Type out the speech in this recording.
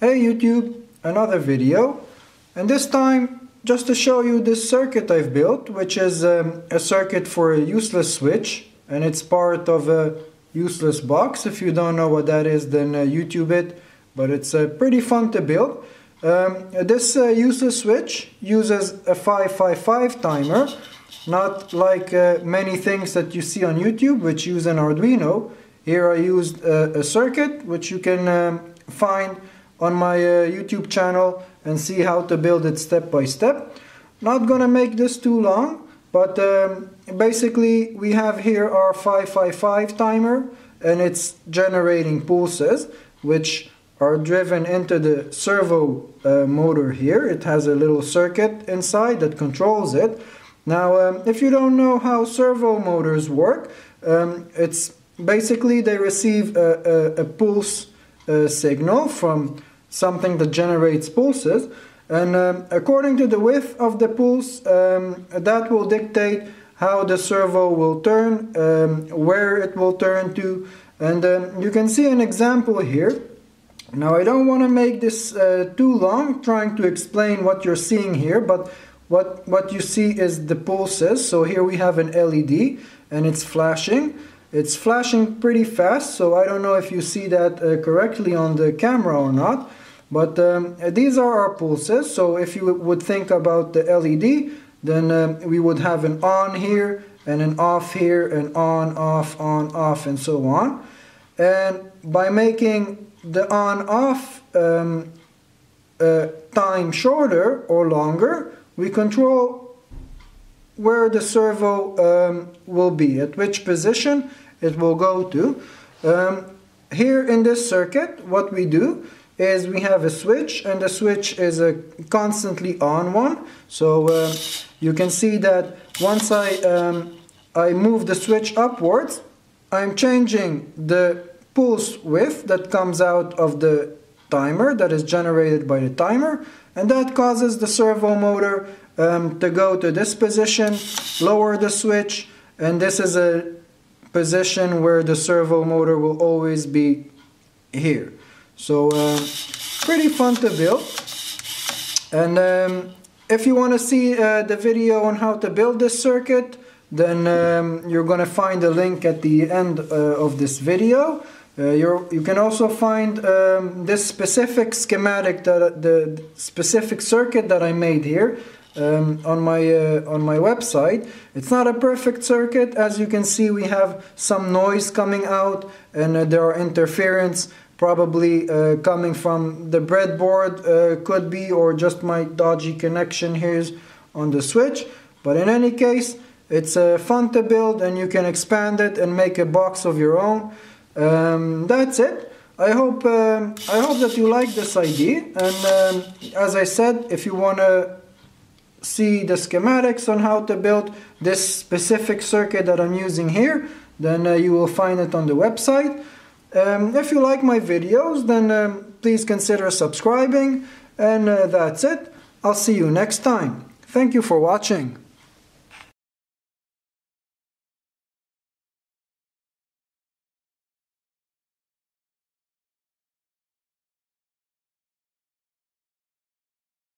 Hey YouTube, another video and this time just to show you this circuit I've built which is um, a circuit for a useless switch and it's part of a useless box. If you don't know what that is then uh, YouTube it but it's uh, pretty fun to build. Um, this uh, useless switch uses a 555 timer not like uh, many things that you see on YouTube which use an Arduino. Here I used a, a circuit which you can um, find on my uh, YouTube channel and see how to build it step by step. Not gonna make this too long, but um, basically we have here our 555 timer and it's generating pulses which are driven into the servo uh, motor here. It has a little circuit inside that controls it. Now, um, if you don't know how servo motors work, um, it's basically they receive a, a, a pulse uh, signal from something that generates pulses. And um, according to the width of the pulse, um, that will dictate how the servo will turn, um, where it will turn to. And um, you can see an example here. Now I don't want to make this uh, too long trying to explain what you're seeing here, but what, what you see is the pulses. So here we have an LED and it's flashing. It's flashing pretty fast, so I don't know if you see that uh, correctly on the camera or not. But um, these are our pulses, so if you would think about the LED, then um, we would have an on here, and an off here, and on, off, on, off, and so on. And by making the on-off um, uh, time shorter or longer, we control where the servo um, will be, at which position it will go to. Um, here in this circuit, what we do is we have a switch and the switch is a constantly on one so uh, you can see that once I, um, I move the switch upwards I'm changing the pulse width that comes out of the timer that is generated by the timer and that causes the servo motor um, to go to this position lower the switch and this is a position where the servo motor will always be here so uh, pretty fun to build. And um, if you want to see uh, the video on how to build this circuit, then um, you're going to find a link at the end uh, of this video. Uh, you can also find um, this specific schematic, that, the specific circuit that I made here um, on my uh, on my website. It's not a perfect circuit. As you can see, we have some noise coming out and uh, there are interference probably uh, coming from the breadboard uh, could be or just my dodgy connection here on the switch but in any case it's uh, fun to build and you can expand it and make a box of your own um, that's it I hope um, I hope that you like this idea and um, as I said if you want to see the schematics on how to build this specific circuit that I'm using here then uh, you will find it on the website um, if you like my videos, then um, please consider subscribing. And uh, that's it. I'll see you next time. Thank you for watching.